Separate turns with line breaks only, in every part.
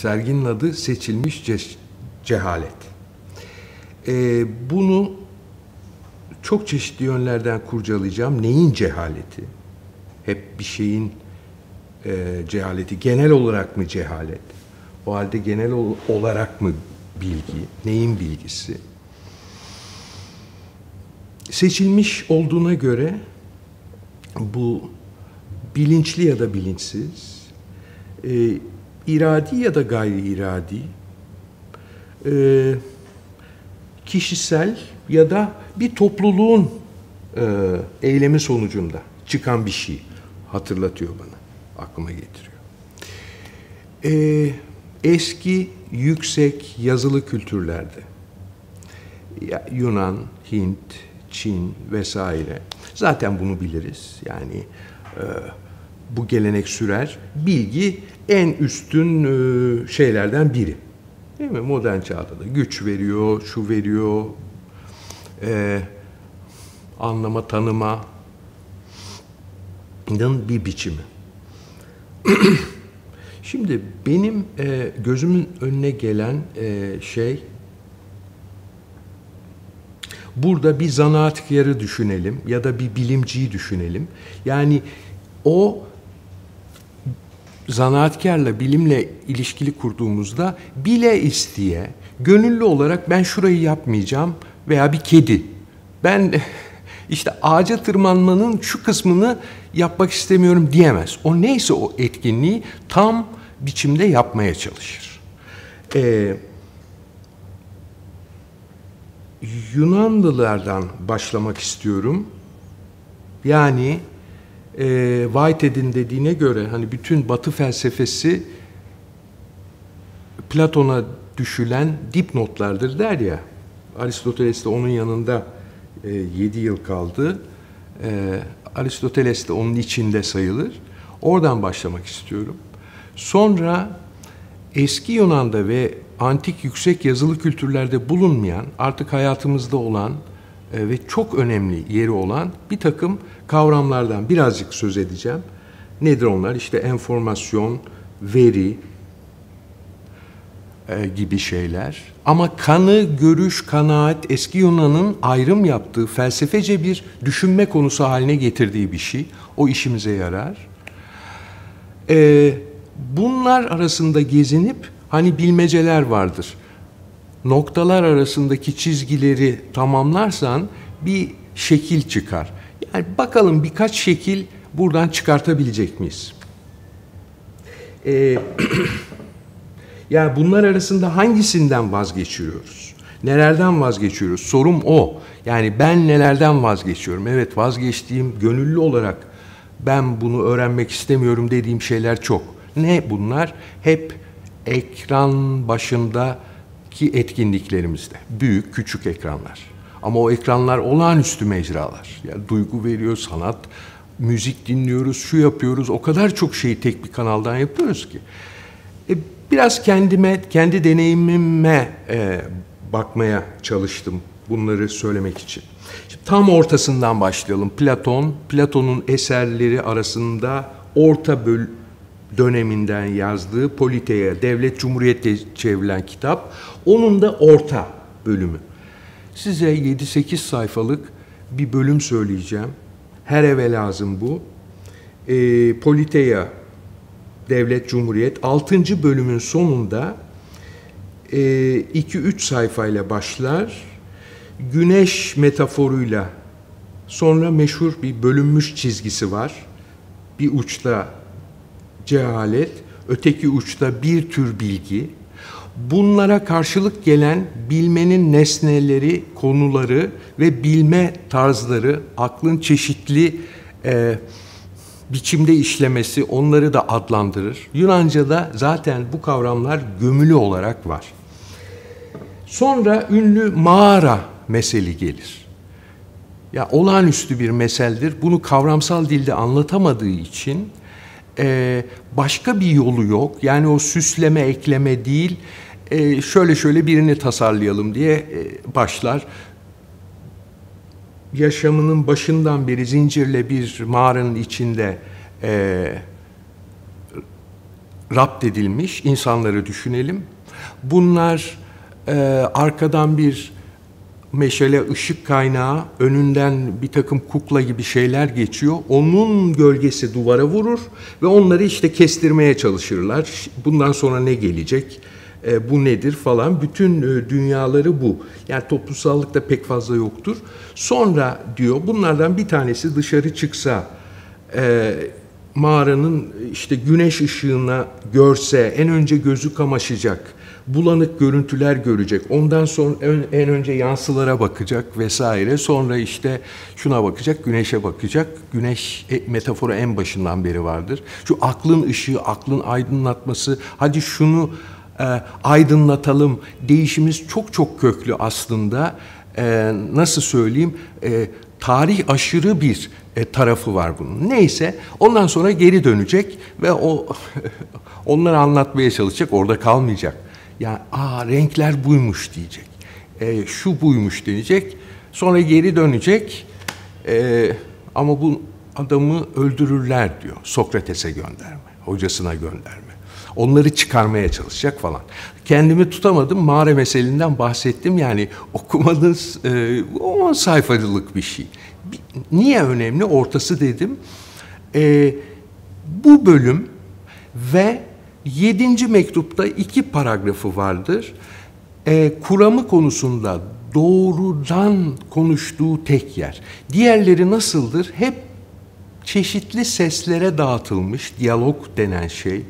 Serginin adı seçilmiş ce- cehalet. Ee, bunu çok çeşitli yönlerden kurcalayacağım. Neyin cehaleti? Hep bir şeyin e, cehaleti. Genel olarak mı cehalet? O halde genel ol- olarak mı bilgi? Neyin bilgisi? Seçilmiş olduğuna göre bu bilinçli ya da bilinçsiz, e, iradi ya da gayri iradi, e, kişisel ya da bir topluluğun e, eylemi sonucunda çıkan bir şey hatırlatıyor bana, aklıma getiriyor. E, eski yüksek yazılı kültürlerde Yunan, Hint, Çin vesaire zaten bunu biliriz. Yani e, bu gelenek sürer. Bilgi en üstün e, şeylerden biri. Değil mi? Modern çağda da güç veriyor, şu veriyor, e, anlama, tanıma bir biçimi. Şimdi benim e, gözümün önüne gelen e, şey burada bir zanaatkarı düşünelim ya da bir bilimciyi düşünelim. Yani o zanaatkarla, bilimle ilişkili kurduğumuzda bile isteye, gönüllü olarak ben şurayı yapmayacağım veya bir kedi. Ben işte ağaca tırmanmanın şu kısmını yapmak istemiyorum diyemez. O neyse o etkinliği tam biçimde yapmaya çalışır. Ee, Yunanlılardan başlamak istiyorum. Yani e, Whitehead'in dediğine göre hani bütün Batı felsefesi Platon'a düşülen dipnotlardır der ya. Aristoteles de onun yanında e, 7 yıl kaldı. E, Aristoteles de onun içinde sayılır. Oradan başlamak istiyorum. Sonra eski Yunan'da ve antik yüksek yazılı kültürlerde bulunmayan, artık hayatımızda olan e, ve çok önemli yeri olan bir takım kavramlardan birazcık söz edeceğim. Nedir onlar? İşte enformasyon, veri e, gibi şeyler. Ama kanı, görüş, kanaat eski Yunan'ın ayrım yaptığı felsefece bir düşünme konusu haline getirdiği bir şey. O işimize yarar. E, bunlar arasında gezinip hani bilmeceler vardır. Noktalar arasındaki çizgileri tamamlarsan bir şekil çıkar. Yani bakalım birkaç şekil buradan çıkartabilecek miyiz? Ee, yani bunlar arasında hangisinden vazgeçiyoruz? Nelerden vazgeçiyoruz? Sorum o. Yani ben nelerden vazgeçiyorum? Evet vazgeçtiğim gönüllü olarak ben bunu öğrenmek istemiyorum dediğim şeyler çok. Ne bunlar? Hep ekran başındaki etkinliklerimizde. Büyük, küçük ekranlar. Ama o ekranlar olağanüstü mecralar. Yani duygu veriyor, sanat, müzik dinliyoruz, şu yapıyoruz. O kadar çok şeyi tek bir kanaldan yapıyoruz ki. E, biraz kendime, kendi deneyimime e, bakmaya çalıştım bunları söylemek için. Şimdi tam ortasından başlayalım. Platon, Platon'un eserleri arasında orta böl döneminden yazdığı Politeia, Devlet Cumhuriyet'te çevrilen kitap. Onun da orta bölümü. Size 7-8 sayfalık bir bölüm söyleyeceğim. Her eve lazım bu. E, Politeia, Devlet Cumhuriyet 6. bölümün sonunda 2-3 e, sayfayla başlar. Güneş metaforuyla sonra meşhur bir bölünmüş çizgisi var. Bir uçta cehalet, öteki uçta bir tür bilgi. Bunlara karşılık gelen bilmenin nesneleri, konuları ve bilme tarzları, aklın çeşitli e, biçimde işlemesi onları da adlandırır. Yunanca'da zaten bu kavramlar gömülü olarak var. Sonra ünlü mağara meseli gelir. Ya olağanüstü bir meseldir. Bunu kavramsal dilde anlatamadığı için e, başka bir yolu yok. Yani o süsleme, ekleme değil, e, şöyle şöyle birini tasarlayalım diye e, başlar. Yaşamının başından beri zincirle bir mağaranın içinde e, rapt edilmiş insanları düşünelim. Bunlar e, arkadan bir meşale ışık kaynağı, önünden bir takım kukla gibi şeyler geçiyor. Onun gölgesi duvara vurur ve onları işte kestirmeye çalışırlar. Bundan sonra ne gelecek? E, bu nedir falan. Bütün e, dünyaları bu. Yani toplumsallıkta pek fazla yoktur. Sonra diyor bunlardan bir tanesi dışarı çıksa e, mağaranın işte güneş ışığına görse en önce gözü kamaşacak bulanık görüntüler görecek. Ondan sonra en önce yansılara bakacak vesaire. Sonra işte şuna bakacak, güneşe bakacak. Güneş e, metaforu en başından beri vardır. Şu aklın ışığı, aklın aydınlatması. Hadi şunu e, aydınlatalım. Değişimiz çok çok köklü aslında. E, nasıl söyleyeyim? E, tarih aşırı bir e, tarafı var bunun. Neyse ondan sonra geri dönecek ve o onları anlatmaya çalışacak orada kalmayacak. Ya aa renkler buymuş diyecek. E, şu buymuş diyecek. Sonra geri dönecek. E, ama bu adamı öldürürler diyor. Sokrates'e gönderme, hocasına gönderme. Onları çıkarmaya çalışacak falan. Kendimi tutamadım. Mağara meselinden bahsettim. Yani okumanız e, 10 sayfalık bir şey. Niye önemli? Ortası dedim. E, bu bölüm ve Yedinci mektupta iki paragrafı vardır. E, kuramı konusunda doğrudan konuştuğu tek yer. Diğerleri nasıldır? Hep çeşitli seslere dağıtılmış diyalog denen şey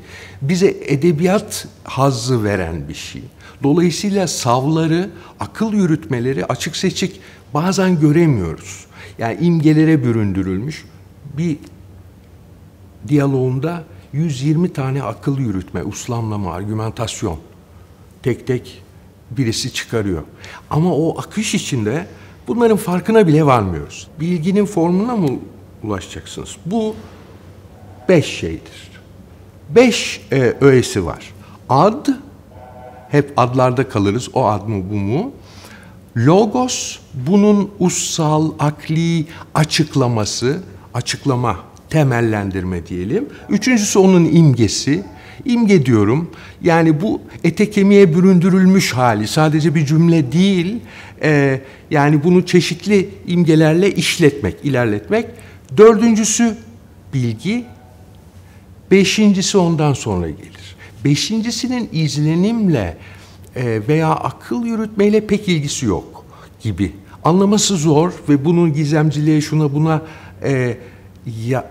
bize edebiyat hazzı veren bir şey. Dolayısıyla savları, akıl yürütmeleri açık seçik bazen göremiyoruz. Yani imgelere büründürülmüş bir diyalogunda 120 tane akıl yürütme, uslamlama, argümentasyon tek tek birisi çıkarıyor. Ama o akış içinde bunların farkına bile varmıyoruz. Bilginin formuna mı ulaşacaksınız? Bu beş şeydir. Beş e, öğesi var. Ad, hep adlarda kalırız. O ad mı bu mu? Logos, bunun ussal, akli açıklaması, açıklama temellendirme diyelim. Üçüncüsü onun imgesi. İmge diyorum. Yani bu ete kemiğe büründürülmüş hali. Sadece bir cümle değil. E, yani bunu çeşitli imgelerle işletmek, ilerletmek. Dördüncüsü bilgi. Beşincisi ondan sonra gelir. Beşincisinin izlenimle e, veya akıl yürütmeyle pek ilgisi yok gibi. Anlaması zor ve bunun gizemciliğe şuna buna e, ya,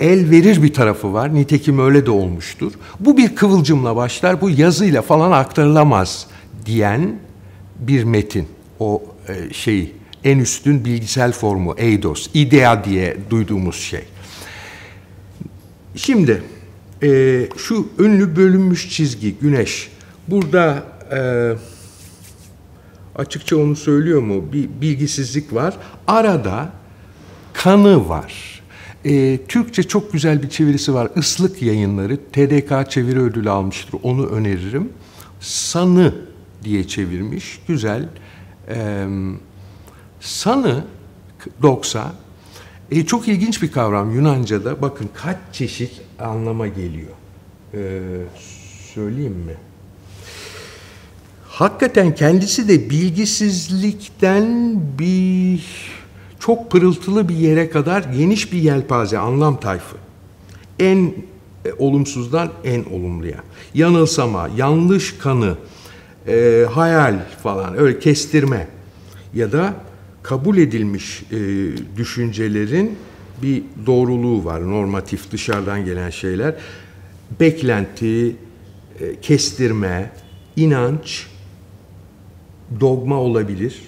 el verir bir tarafı var. Nitekim öyle de olmuştur. Bu bir kıvılcımla başlar. Bu yazıyla falan aktarılamaz diyen bir metin. O e, şey en üstün bilgisel formu eidos, idea diye duyduğumuz şey. Şimdi e, şu ünlü bölünmüş çizgi güneş. Burada e, açıkça onu söylüyor mu? Bir bilgisizlik var. Arada kanı var e, Türkçe çok güzel bir çevirisi var. Islık yayınları. TDK çeviri ödülü almıştır. Onu öneririm. Sanı diye çevirmiş. Güzel. E, sanı, doksa, e, çok ilginç bir kavram Yunanca'da. Bakın kaç çeşit anlama geliyor. E, söyleyeyim mi? Hakikaten kendisi de bilgisizlikten bir çok pırıltılı bir yere kadar geniş bir yelpaze, anlam tayfı. En e, olumsuzdan en olumluya. Yanılsama, yanlış kanı, e, hayal falan, öyle kestirme ya da kabul edilmiş e, düşüncelerin bir doğruluğu var, normatif dışarıdan gelen şeyler. Beklenti, e, kestirme, inanç, dogma olabilir.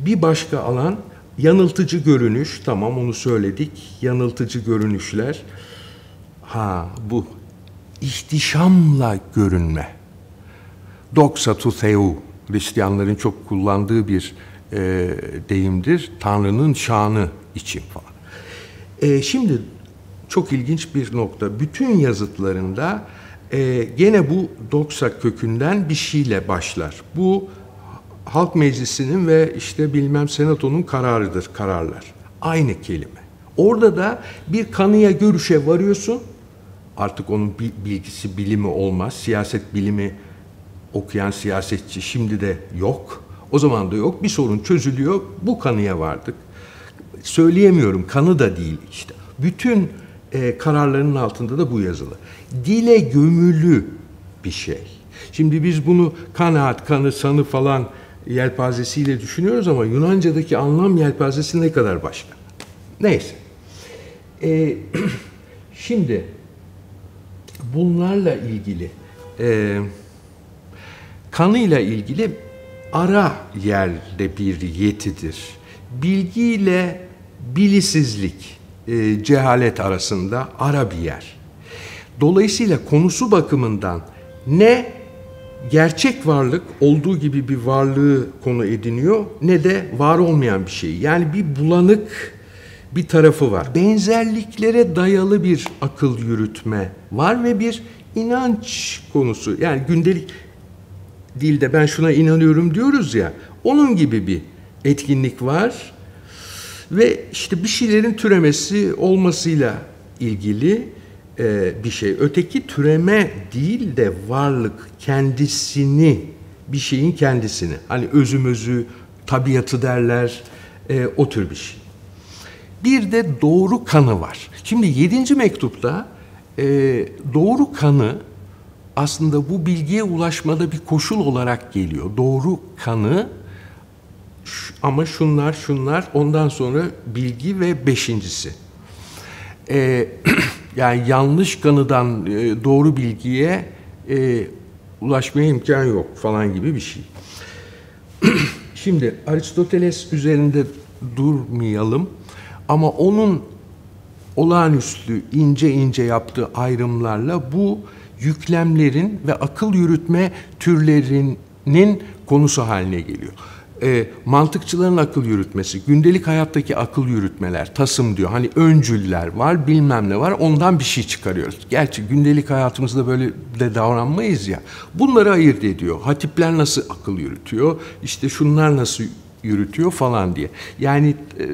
Bir başka alan Yanıltıcı görünüş, tamam onu söyledik. Yanıltıcı görünüşler. Ha bu ihtişamla görünme. Doxa tu Hristiyanların çok kullandığı bir e, deyimdir. Tanrı'nın şanı için falan. E, şimdi çok ilginç bir nokta. Bütün yazıtlarında e, gene bu doksa kökünden bir şeyle başlar. Bu Halk Meclisi'nin ve işte bilmem Senato'nun kararıdır kararlar. Aynı kelime. Orada da bir kanıya görüşe varıyorsun artık onun bilgisi bilimi olmaz. Siyaset bilimi okuyan siyasetçi şimdi de yok. O zaman da yok. Bir sorun çözülüyor. Bu kanıya vardık. Söyleyemiyorum. Kanı da değil işte. Bütün e, kararlarının altında da bu yazılı. Dile gömülü bir şey. Şimdi biz bunu kanaat, kanı, sanı falan yelpazesiyle düşünüyoruz ama Yunanca'daki anlam yelpazesi ne kadar başka. Neyse. Ee, şimdi bunlarla ilgili e, kanıyla ilgili ara yerde bir yetidir. Bilgiyle bilisizlik, e, cehalet arasında ara bir yer. Dolayısıyla konusu bakımından ne gerçek varlık olduğu gibi bir varlığı konu ediniyor ne de var olmayan bir şey. Yani bir bulanık bir tarafı var. Benzerliklere dayalı bir akıl yürütme var ve bir inanç konusu. Yani gündelik dilde ben şuna inanıyorum diyoruz ya. Onun gibi bir etkinlik var. Ve işte bir şeylerin türemesi olmasıyla ilgili e, bir şey. Öteki türeme değil de varlık kendisini, bir şeyin kendisini. Hani özümözü, tabiatı derler, e, o tür bir şey. Bir de doğru kanı var. Şimdi yedinci mektupta e, doğru kanı aslında bu bilgiye ulaşmada bir koşul olarak geliyor. Doğru kanı ama şunlar şunlar ondan sonra bilgi ve beşincisi. Ee, yani yanlış kanıdan e, doğru bilgiye e, ulaşmaya imkan yok falan gibi bir şey. Şimdi Aristoteles üzerinde durmayalım ama onun olağanüstü ince ince yaptığı ayrımlarla bu yüklemlerin ve akıl yürütme türlerinin konusu haline geliyor e, mantıkçıların akıl yürütmesi, gündelik hayattaki akıl yürütmeler, tasım diyor. Hani öncüller var, bilmem ne var, ondan bir şey çıkarıyoruz. Gerçi gündelik hayatımızda böyle de davranmayız ya. Bunları ayırt ediyor. Hatipler nasıl akıl yürütüyor, işte şunlar nasıl yürütüyor falan diye. Yani e,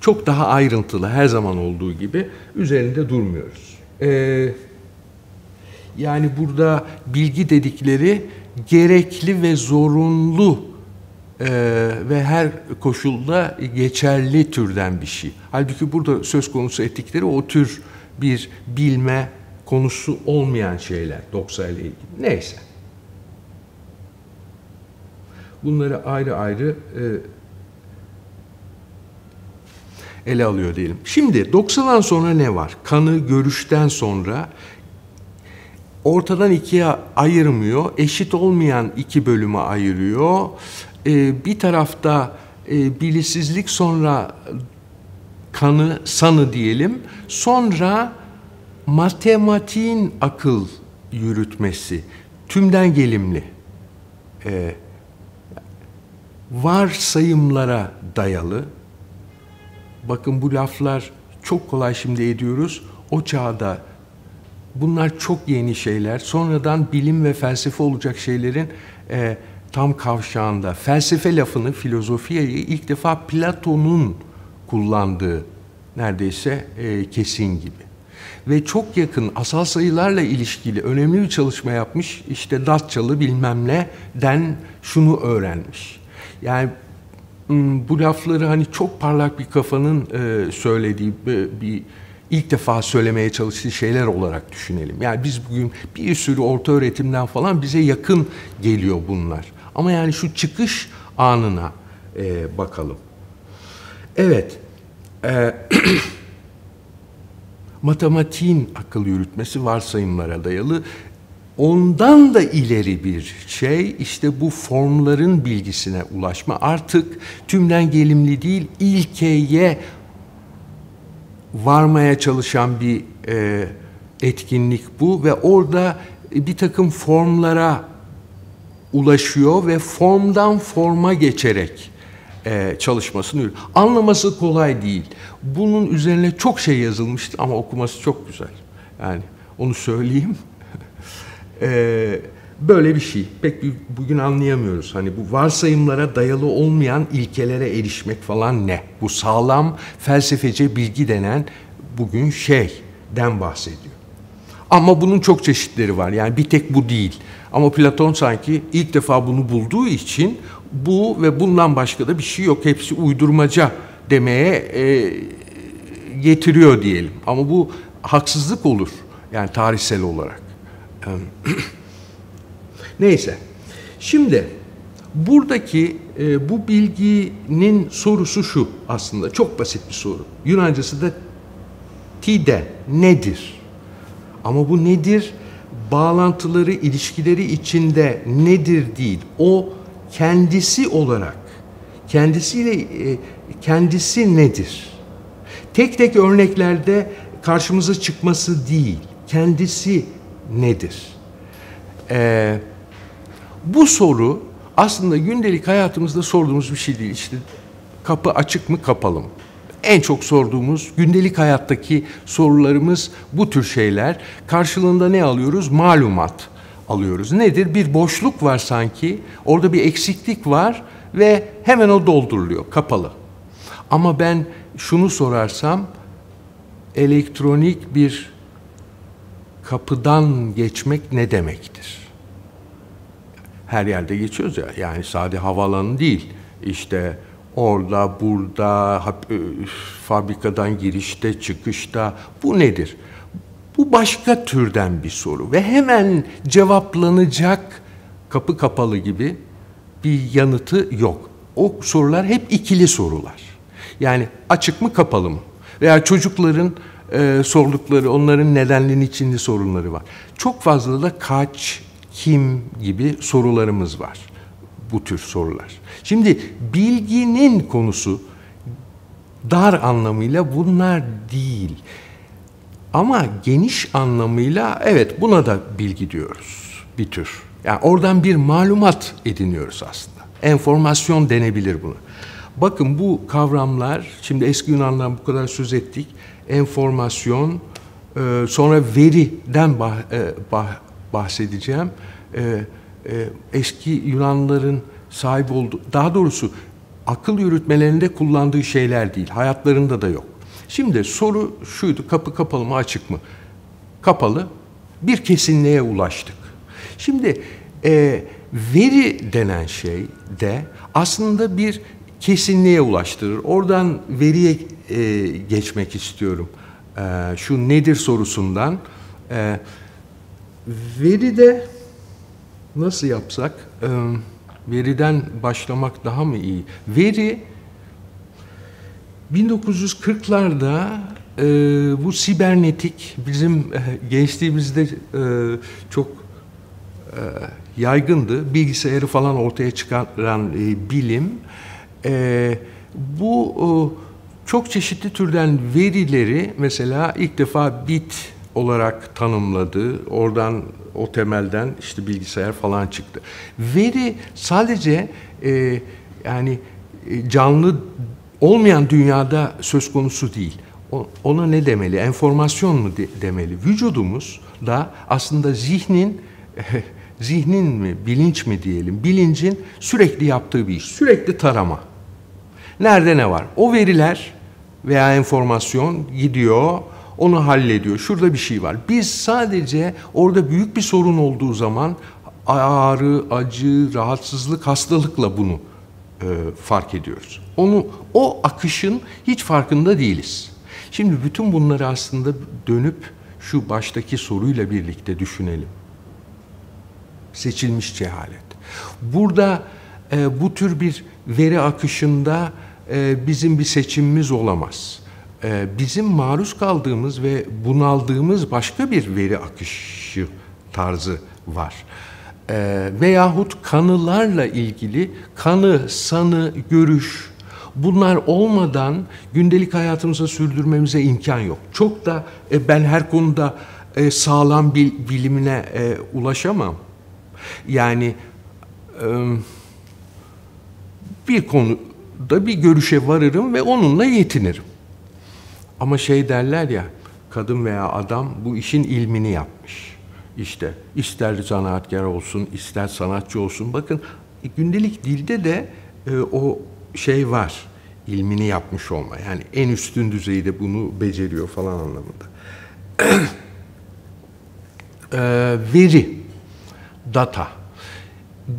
çok daha ayrıntılı her zaman olduğu gibi üzerinde durmuyoruz. E, yani burada bilgi dedikleri gerekli ve zorunlu e, ve her koşulda geçerli türden bir şey. Halbuki burada söz konusu ettikleri o tür bir bilme konusu olmayan şeyler doksa ile ilgili. Neyse. Bunları ayrı ayrı e, ele alıyor diyelim. Şimdi doksadan sonra ne var? Kanı görüşten sonra ortadan ikiye ayırmıyor. Eşit olmayan iki bölüme ayırıyor e, bir tarafta e, bilisizlik sonra kanı, sanı diyelim, sonra matematiğin akıl yürütmesi, tümden gelimli, e, varsayımlara dayalı. Bakın bu laflar çok kolay şimdi ediyoruz. O çağda bunlar çok yeni şeyler. Sonradan bilim ve felsefe olacak şeylerin e, tam kavşağında. Felsefe lafını, filozofiyeyi ilk defa Platon'un kullandığı neredeyse e, kesin gibi. Ve çok yakın asal sayılarla ilişkili önemli bir çalışma yapmış. İşte Datçalı bilmem ne den şunu öğrenmiş. Yani bu lafları hani çok parlak bir kafanın e, söylediği bir ilk defa söylemeye çalıştığı şeyler olarak düşünelim. Yani biz bugün bir sürü orta öğretimden falan bize yakın geliyor bunlar. Ama yani şu çıkış anına e, bakalım. Evet, e, matematiğin akıl yürütmesi varsayımlara dayalı. Ondan da ileri bir şey işte bu formların bilgisine ulaşma. Artık tümden gelimli değil ilkeye varmaya çalışan bir e, etkinlik bu ve orada bir takım formlara ulaşıyor ve formdan forma geçerek e, çalışmasını yürüyor. Anlaması kolay değil. Bunun üzerine çok şey yazılmıştı ama okuması çok güzel. Yani onu söyleyeyim. e, böyle bir şey. Pek bugün anlayamıyoruz. Hani bu varsayımlara dayalı olmayan ilkelere erişmek falan ne? Bu sağlam felsefece bilgi denen bugün şeyden bahsediyor. Ama bunun çok çeşitleri var. Yani bir tek bu değil. Ama Platon sanki ilk defa bunu bulduğu için bu ve bundan başka da bir şey yok. Hepsi uydurmaca demeye e, getiriyor diyelim. Ama bu haksızlık olur. Yani tarihsel olarak. Neyse. Şimdi buradaki e, bu bilginin sorusu şu aslında. Çok basit bir soru. Yunancası da tide nedir? Ama bu nedir? Bağlantıları, ilişkileri içinde nedir değil. O kendisi olarak, kendisiyle e, kendisi nedir? Tek tek örneklerde karşımıza çıkması değil, kendisi nedir? Ee, bu soru aslında gündelik hayatımızda sorduğumuz bir şey değil. İşte kapı açık mı, kapalı mı? En çok sorduğumuz gündelik hayattaki sorularımız bu tür şeyler. Karşılığında ne alıyoruz? Malumat alıyoruz. Nedir? Bir boşluk var sanki. Orada bir eksiklik var ve hemen o dolduruluyor, kapalı. Ama ben şunu sorarsam elektronik bir kapıdan geçmek ne demektir? Her yerde geçiyoruz ya. Yani sadece havaalanı değil. İşte orada, burada, e, fabrikadan girişte, çıkışta. Bu nedir? Bu başka türden bir soru ve hemen cevaplanacak kapı kapalı gibi bir yanıtı yok. O sorular hep ikili sorular. Yani açık mı kapalı mı? Veya çocukların e, sordukları, onların nedenliğin içinde sorunları var. Çok fazla da kaç, kim gibi sorularımız var. Bu tür sorular. Şimdi bilginin konusu dar anlamıyla bunlar değil. Ama geniş anlamıyla evet buna da bilgi diyoruz bir tür. Yani oradan bir malumat ediniyoruz aslında. Enformasyon denebilir buna. Bakın bu kavramlar, şimdi eski Yunan'dan bu kadar söz ettik. Enformasyon, e, sonra veriden e, bahsedeceğim. E, eski Yunanların sahip olduğu, daha doğrusu akıl yürütmelerinde kullandığı şeyler değil, hayatlarında da yok. Şimdi soru şuydu, kapı kapalı mı açık mı? Kapalı, bir kesinliğe ulaştık. Şimdi veri denen şey de aslında bir kesinliğe ulaştırır. Oradan veriye e, geçmek istiyorum. E, şu nedir sorusundan. E, veri de nasıl yapsak? E, veriden başlamak daha mı iyi? Veri 1940'larda e, bu sibernetik bizim e, gençliğimizde e, çok e, yaygındı. Bilgisayarı falan ortaya çıkaran e, bilim e, bu e, çok çeşitli türden verileri mesela ilk defa bit olarak tanımladı. Oradan o temelden işte bilgisayar falan çıktı. Veri sadece e, yani e, canlı olmayan dünyada söz konusu değil. Ona ne demeli? Enformasyon mu de, demeli? Vücudumuz da aslında zihnin zihnin mi, bilinç mi diyelim, bilincin sürekli yaptığı bir iş, sürekli tarama. Nerede ne var? O veriler veya enformasyon gidiyor, onu hallediyor. Şurada bir şey var. Biz sadece orada büyük bir sorun olduğu zaman ağrı, acı, rahatsızlık, hastalıkla bunu e, fark ediyoruz. Onu o akışın hiç farkında değiliz. Şimdi bütün bunları aslında dönüp şu baştaki soruyla birlikte düşünelim. Seçilmiş cehalet. Burada e, bu tür bir veri akışında e, bizim bir seçimimiz olamaz. E, bizim maruz kaldığımız ve bunaldığımız başka bir veri akışı tarzı var. E, veyahut kanılarla ilgili kanı, sanı, görüş bunlar olmadan gündelik hayatımıza sürdürmemize imkan yok. Çok da e, ben her konuda sağlam bil, bilimine ulaşamam. Yani e, bir konu da bir görüşe varırım ve onunla yetinirim. Ama şey derler ya, kadın veya adam bu işin ilmini yapmış. İşte ister zanaatkar olsun, ister sanatçı olsun. Bakın gündelik dilde de e, o şey var. ilmini yapmış olma. Yani en üstün düzeyde bunu beceriyor falan anlamında. e, veri, data.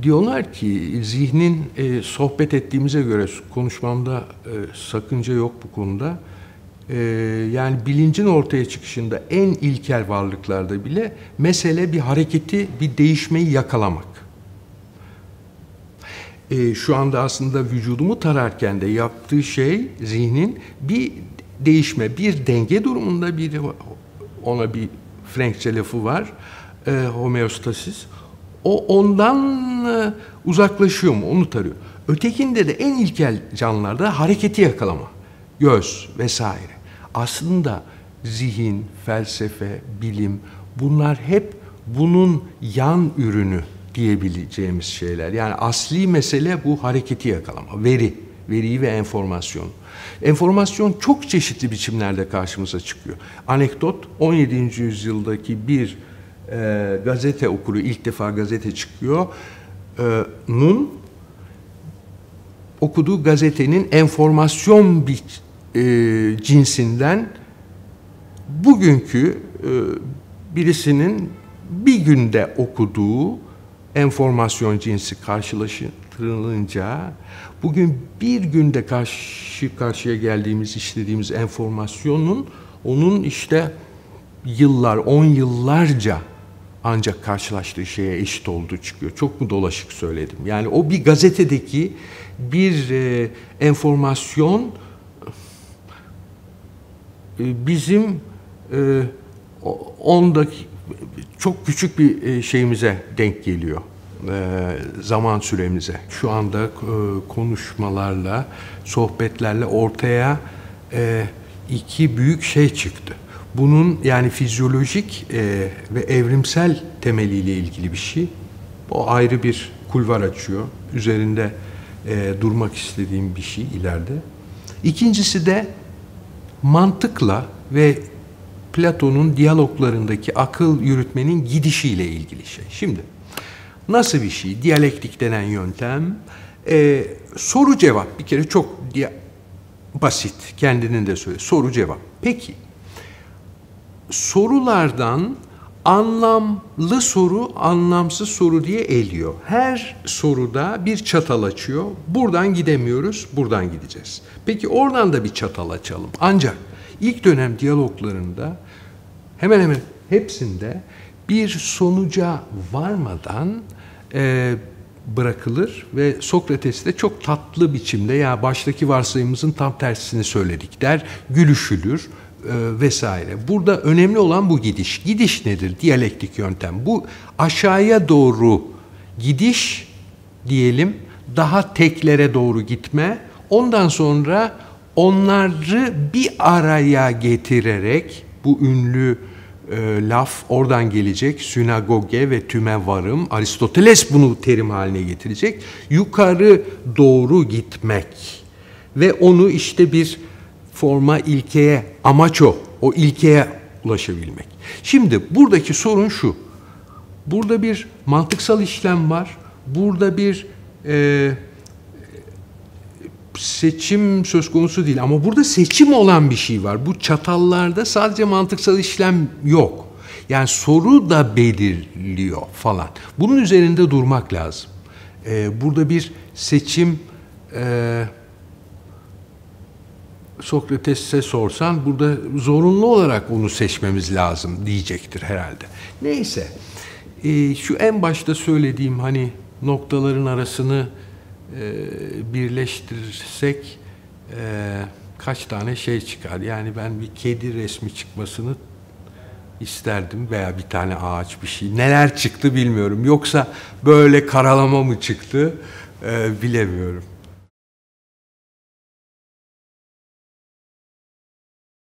Diyorlar ki zihnin e, sohbet ettiğimize göre konuşmamda e, sakınca yok bu konuda. E, yani bilincin ortaya çıkışında en ilkel varlıklarda bile mesele bir hareketi, bir değişmeyi yakalamak. E, şu anda aslında vücudumu tararken de yaptığı şey zihnin bir değişme, bir denge durumunda bir ona bir Frankçe lafı var. E, homeostasis. O ondan e, uzaklaşıyor mu? Onu tarıyor. Ötekinde de en ilkel canlılarda hareketi yakalama. Göz vesaire. Aslında zihin, felsefe, bilim bunlar hep bunun yan ürünü diyebileceğimiz şeyler. Yani asli mesele bu hareketi yakalama, veri, veriyi ve enformasyon. Enformasyon çok çeşitli biçimlerde karşımıza çıkıyor. Anekdot 17. yüzyıldaki bir e, gazete okuru ilk defa gazete çıkıyor. E, Nun okuduğu gazetenin enformasyon bir e, cinsinden bugünkü e, birisinin bir günde okuduğu enformasyon cinsi karşılaştırılınca bugün bir günde karşı karşıya geldiğimiz işlediğimiz enformasyonun onun işte yıllar, on yıllarca ancak karşılaştığı şeye eşit olduğu çıkıyor. Çok mu dolaşık söyledim? Yani o bir gazetedeki bir e, enformasyon e, bizim e, 10 dakika çok küçük bir e, şeyimize denk geliyor e, zaman süremize. Şu anda e, konuşmalarla, sohbetlerle ortaya iki büyük şey çıktı. Bunun yani fizyolojik ve evrimsel temeliyle ilgili bir şey. O ayrı bir kulvar açıyor. Üzerinde durmak istediğim bir şey ileride. İkincisi de mantıkla ve Platon'un diyaloglarındaki akıl yürütmenin gidişiyle ilgili şey. Şimdi nasıl bir şey? Diyalektik denen yöntem. Ee, soru cevap bir kere çok basit. Kendinin de söyle. Soru cevap. Peki sorulardan anlamlı soru, anlamsız soru diye eliyor. Her soruda bir çatal açıyor. Buradan gidemiyoruz, buradan gideceğiz. Peki oradan da bir çatal açalım. Ancak ilk dönem diyaloglarında hemen hemen hepsinde bir sonuca varmadan e, bırakılır ve Sokrates de çok tatlı biçimde ya baştaki varsayımımızın tam tersini söyledik der, gülüşülür vesaire. Burada önemli olan bu gidiş. Gidiş nedir? Diyalektik yöntem. Bu aşağıya doğru gidiş diyelim, daha teklere doğru gitme, ondan sonra onları bir araya getirerek bu ünlü e, laf oradan gelecek. Sünagoge ve tüme varım. Aristoteles bunu terim haline getirecek. Yukarı doğru gitmek ve onu işte bir forma ilkeye, amaç o. O ilkeye ulaşabilmek. Şimdi buradaki sorun şu. Burada bir mantıksal işlem var. Burada bir e, seçim söz konusu değil ama burada seçim olan bir şey var. Bu çatallarda sadece mantıksal işlem yok. Yani soru da belirliyor falan. Bunun üzerinde durmak lazım. Ee, burada bir seçim e, Sokrates'e sorsan burada zorunlu olarak onu seçmemiz lazım diyecektir herhalde. Neyse e, şu en başta söylediğim hani noktaların arasını e, birleştirirsek e, kaç tane şey çıkar. Yani ben bir kedi resmi çıkmasını isterdim veya bir tane ağaç bir şey. Neler çıktı bilmiyorum. Yoksa böyle karalama mı çıktı e, bilemiyorum.